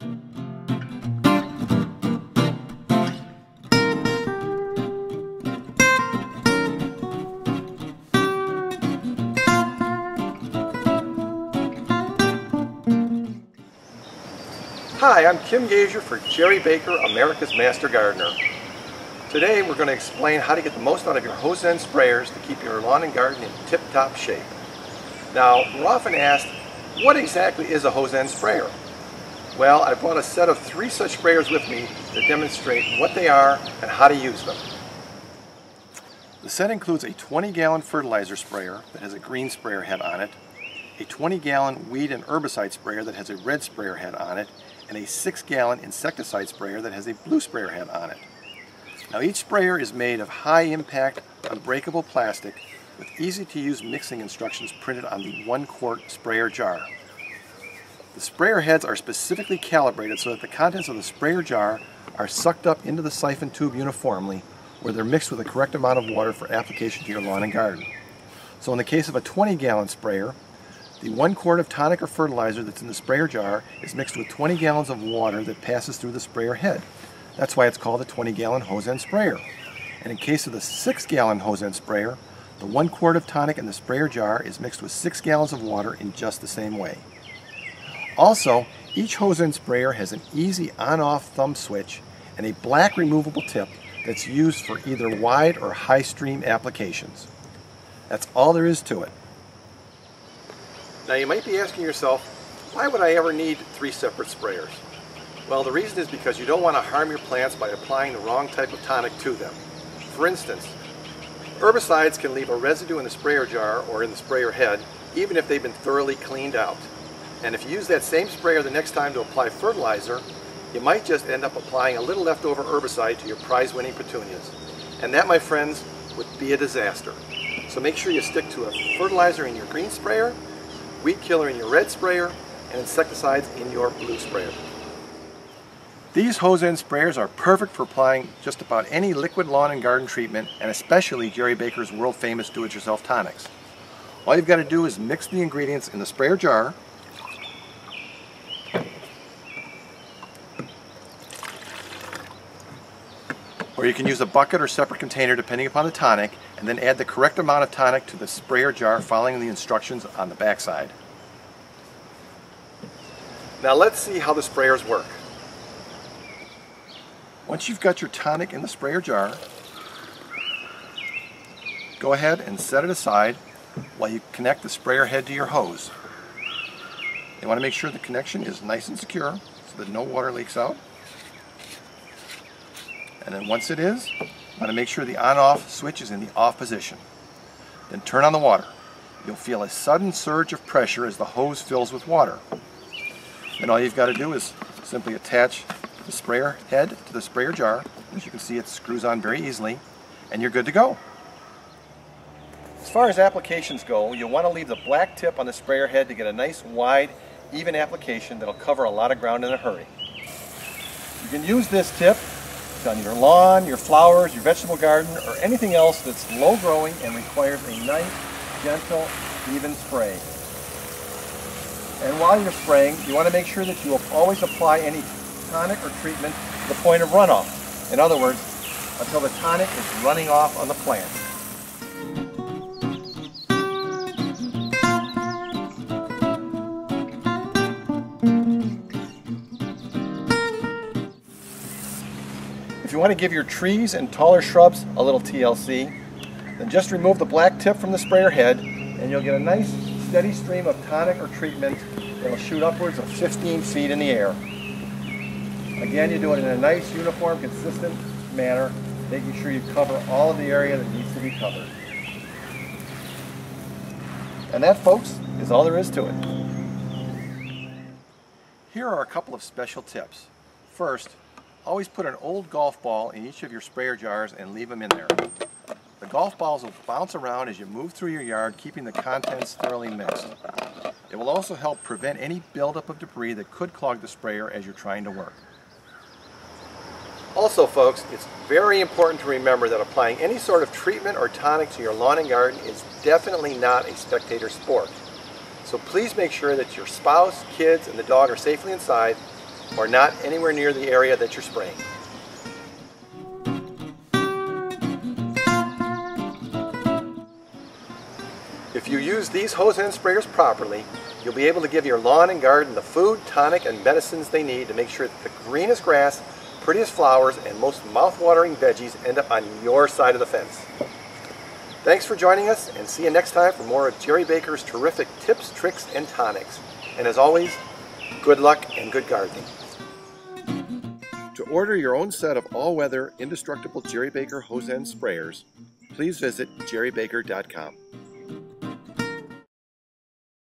Hi, I'm Kim Gazier for Jerry Baker, America's Master Gardener. Today we're going to explain how to get the most out of your hose end sprayers to keep your lawn and garden in tip-top shape. Now, we're often asked, what exactly is a hose end sprayer? Well, I brought a set of three such sprayers with me to demonstrate what they are and how to use them. The set includes a 20 gallon fertilizer sprayer that has a green sprayer head on it, a 20 gallon weed and herbicide sprayer that has a red sprayer head on it, and a 6 gallon insecticide sprayer that has a blue sprayer head on it. Now each sprayer is made of high impact unbreakable plastic with easy to use mixing instructions printed on the 1 quart sprayer jar. The sprayer heads are specifically calibrated so that the contents of the sprayer jar are sucked up into the siphon tube uniformly where they're mixed with the correct amount of water for application to your lawn and garden. So in the case of a 20 gallon sprayer, the one quart of tonic or fertilizer that's in the sprayer jar is mixed with 20 gallons of water that passes through the sprayer head. That's why it's called a 20 gallon hose end sprayer. And in case of the 6 gallon hose end sprayer, the one quart of tonic in the sprayer jar is mixed with 6 gallons of water in just the same way. Also, each hose end sprayer has an easy on-off thumb switch and a black removable tip that's used for either wide or high stream applications. That's all there is to it. Now you might be asking yourself, why would I ever need three separate sprayers? Well, the reason is because you don't want to harm your plants by applying the wrong type of tonic to them. For instance, herbicides can leave a residue in the sprayer jar or in the sprayer head, even if they've been thoroughly cleaned out. And if you use that same sprayer the next time to apply fertilizer, you might just end up applying a little leftover herbicide to your prize-winning petunias. And that, my friends, would be a disaster. So make sure you stick to a fertilizer in your green sprayer weed killer in your red sprayer, and insecticides in your blue sprayer. These hose end sprayers are perfect for applying just about any liquid lawn and garden treatment, and especially Jerry Baker's world famous do-it-yourself tonics. All you've got to do is mix the ingredients in the sprayer jar, or you can use a bucket or separate container depending upon the tonic and then add the correct amount of tonic to the sprayer jar following the instructions on the backside. Now let's see how the sprayers work. Once you've got your tonic in the sprayer jar, go ahead and set it aside while you connect the sprayer head to your hose. You want to make sure the connection is nice and secure so that no water leaks out. And then once it is, want to make sure the on-off switch is in the off position. Then turn on the water. You'll feel a sudden surge of pressure as the hose fills with water. And all you've got to do is simply attach the sprayer head to the sprayer jar. As you can see, it screws on very easily, and you're good to go. As far as applications go, you'll want to leave the black tip on the sprayer head to get a nice wide, even application that'll cover a lot of ground in a hurry. You can use this tip on your lawn, your flowers, your vegetable garden, or anything else that's low growing and requires a nice, gentle, even spray. And while you're spraying, you want to make sure that you always apply any tonic or treatment to the point of runoff. In other words, until the tonic is running off on the plant. You want to give your trees and taller shrubs a little TLC, then just remove the black tip from the sprayer head and you'll get a nice steady stream of tonic or treatment that'll shoot upwards of 15 feet in the air. Again, you do it in a nice, uniform, consistent manner, making sure you cover all of the area that needs to be covered. And that, folks, is all there is to it. Here are a couple of special tips. First, Always put an old golf ball in each of your sprayer jars and leave them in there. The golf balls will bounce around as you move through your yard, keeping the contents thoroughly mixed. It will also help prevent any buildup of debris that could clog the sprayer as you're trying to work. Also folks, it's very important to remember that applying any sort of treatment or tonic to your lawn and garden is definitely not a spectator sport. So please make sure that your spouse, kids, and the dog are safely inside or not anywhere near the area that you're spraying. If you use these hose end sprayers properly, you'll be able to give your lawn and garden the food, tonic, and medicines they need to make sure that the greenest grass, prettiest flowers, and most mouth-watering veggies end up on your side of the fence. Thanks for joining us, and see you next time for more of Jerry Baker's terrific tips, tricks, and tonics. And as always, good luck and good gardening. To order your own set of all-weather, indestructible Jerry Baker hose end sprayers, please visit jerrybaker.com.